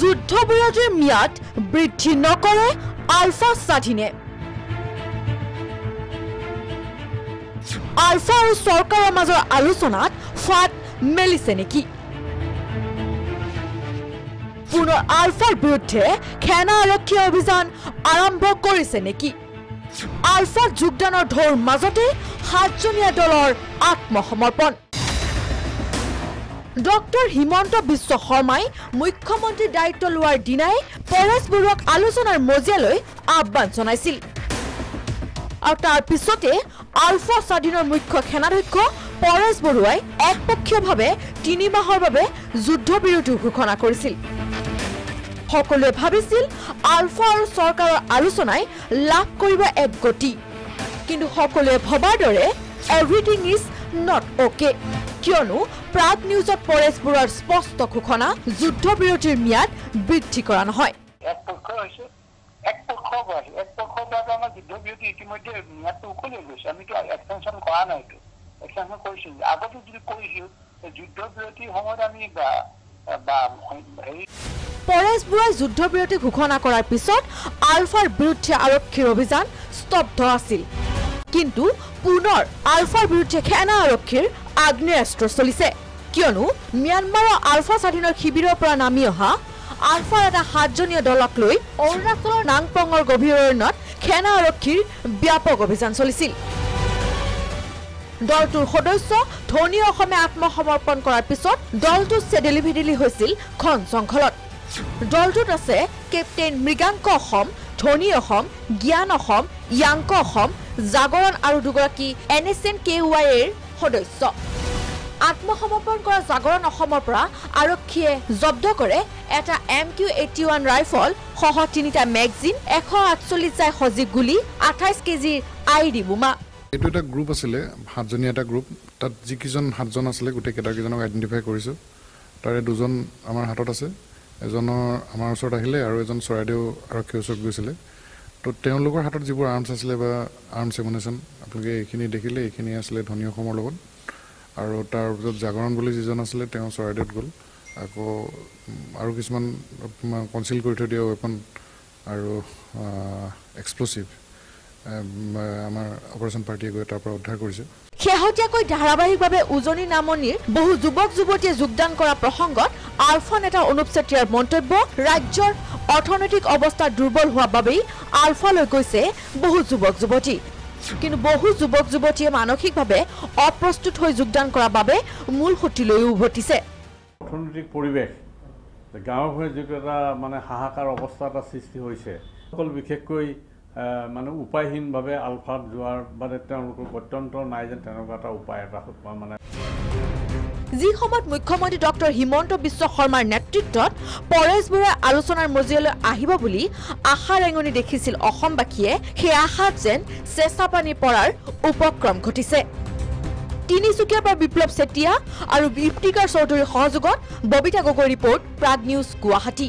যুদ্ধবিৰতিৰ ম্যাদ বৃদ্ধি নকৰে আলফা স্বাধীনে। আলফা আৰু চৰকাৰৰ মাজৰ আলোচনাত ফাট মেলিছে নেকি? পুনৰ আলফাৰ বিৰুদ্ধে সেনা আৰক্ষীয়ে অভিযান আৰম্ভ কৰিছে নেকি? আলফাত যোগদানৰ ঢৌৰ মাজতে সাতজনীয়া দলৰ আত্মসমৰ্পণ। ডক্টৰ হিমন্ত বিশ্ব শৰ্মাই মুখ্যমন্ত্ৰীৰ দায়িত্ব লোৱাৰ দিনাই পৰেশ বৰুৱাক আলোচনাৰ মজিয়ালৈ আহ্বান জনাইছিল। আৰু তাৰ পিছতে আলফা স্বাধীনৰ মুখ্য সেনাধ্যক্ষ পৰেশ বৰুৱাই একপক্ষীয়ভাৱে তিনি মাহৰ বাবে যুদ্ধবিৰতি ঘোষণা কৰিছিল। সকলোৱে ভাবিছিল আলফা আৰু চৰকাৰৰ আলোচনাই লাভ কৰিব এক গতি। কিন্তু সকলোৱে ভবাৰ দৰে এভৰিথিং ইজ নট অ'কে কিয়নো প্ৰাগ নিউজত পৰেশ বৰুৱাৰ স্পষ্ট ঘোষণা যুদ্ধবিৰতিৰ ম্যাদ বৃদ্ধি কৰা নহয়। এক পক্ষ হৈছে এক পক্ষৰ পৰা আহিছে। এক পক্ষৰ পৰা আমাৰ যুদ্ধবিৰতি ইতিমধ্যে ম্যাদটো উকলি গৈছে। আমিতো এক্সটেনশ্যন কৰা নাইতো এক্সটেনশ্যন কৰিছিল। আগতে যদি কৰিছিল যুদ্ধবিৰতিৰ সময়ত আমি বা বা হেৰি পৰেশ বৰুৱাই যুদ্ধবিৰতি ঘোষণা কৰাৰ পিছত আলফাৰ বিৰুদ্ধে আৰক্ষীৰ অভিযান স্তব্ধ আছিল। কিন্তু পুনৰ আলফাৰ বিৰুদ্ধে সেনা আৰক্ষীৰ আগ্নেয়াস্ত্ৰ চলিছে। কিয়নো ম্যানমাৰৰ আলফা স্বাধীনৰ শিবিৰৰ পৰা নামি অহা আলফাৰ এটা সাতজনীয়া দলক লৈ অৰুণাচলৰ নাংপঙৰ গভীৰ অৰণ্যত সেনা আৰক্ষীৰ ব্যাপক অভিযান চলিছিল। দলটোৰ সদস্য ধনী অসমে আত্মসমৰ্পণ কৰাৰ পিছত দলটো চেডেলি ভেদেলি হৈছিল ঘন জংঘলত। দলটোত আছে কেপ্টেইন মৃগাংক অসম ধনী অসম জ্ঞান অসম য়াংক অসম জাগৰণ আৰু দুগৰাকী N S N K Y এৰ সদস্য। আত্মসমৰ্পণ কৰা জাগৰণ অসমৰ পৰা আৰক্ষীয়ে জব্দ কৰে এটা M Q eighty one rifle সহ তিনিটা মেগজিন এশ আঠচল্লিছ জাই সজীৱ গুলী আঠাইছ কেজিৰ আই ডি বোমা। এইটো এটা গ্ৰুপ আছিলে সাতজনীয়া এটা গ্ৰুপ তাত যিকেইজন সাতজন আছিলে গোটেই কেইটাকেইজনক আইডেণ্টিফাই কৰিছোঁ। তাৰে দুজন আমাৰ হাতত আছে এজনৰ আমাৰ ওচৰত আহিলে আৰু এজন চৰাইদেউ আৰক্ষীৰ ওচৰত গৈছিলে। তো তেওঁলোকৰ হাতত যিবোৰ আৰ্মছ আছিলে বা আৰ্মছ এমুনেশ্যন আপোনালোকে এইখিনি দেখিলে এইখিনি আছিলে ধনী অসমৰ লগত। আৰু তাৰপিছত জাগৰণ বুলি যিজন আছিলে তেওঁ চৰাইদেউত গ'ল। আকৌ আৰু কিছুমান কনচিল কৰি থৈ দিয়া ৱেপন আৰু এক্সপ্ল'চিভ আমাৰ অপাৰেশ্যন পাৰ্টীয়ে গৈ তাৰ পৰা উদ্ধাৰ কৰিছে। শেহতীয়াকৈ ধাৰাবাহিকভাৱে উজনি নামনিৰ বহু যুৱক যুৱতীয়ে যোগদান কৰা প্ৰসংগত আলফা নেতা অনুপ চেতিয়াৰ মন্তব্য ৰাজ্যৰ অৰ্থনৈতিক অৱস্থা দুৰ্বল হোৱা বাবেই আলফালৈ গৈছে বহু যুৱক যুৱতী। কিন্তু বহু যুৱক যুৱতীয়ে মানসিকভাৱে অপ্ৰস্তুত হৈ যোগদান কৰাৰ বাবে মূল সুঁতিলৈও উভতিছে। অৰ্থনৈতিক পৰিৱেশ যে গাঁৱে ভূঞে যিটো এটা মানে হাহাকাৰ অৱস্থা এটা সৃষ্টি হৈছে অকল বিশেষকৈ মানে উপায়হীনভাৱে আলফাত যোৱাৰ বাদে তেওঁলোকৰ গত্যন্তৰ নাই যেন তেনেকুৱা এটা উপায় এটা মানে যি সময়ত মুখ্যমন্ত্ৰী ডক্টৰ হিমন্ত বিশ্ব শৰ্মাৰ নেতৃত্বত পৰেশ বৰুৱাই আলোচনাৰ মজিয়ালৈ আহিব বুলি আশা ৰেঙনি দেখিছিল অসমবাসীয়ে সেই আশাত যেন চেঁচা পানী পৰাৰ উপক্ৰম ঘটিছে। তিনিচুকীয়াৰ পৰা বিপ্লৱ চেতিয়া আৰু ইফতিকাৰ চৌধুৰীৰ সহযোগত ববিতা গগৈ ৰিপৰ্ট প্ৰাগ নিউজ গুৱাহাটী।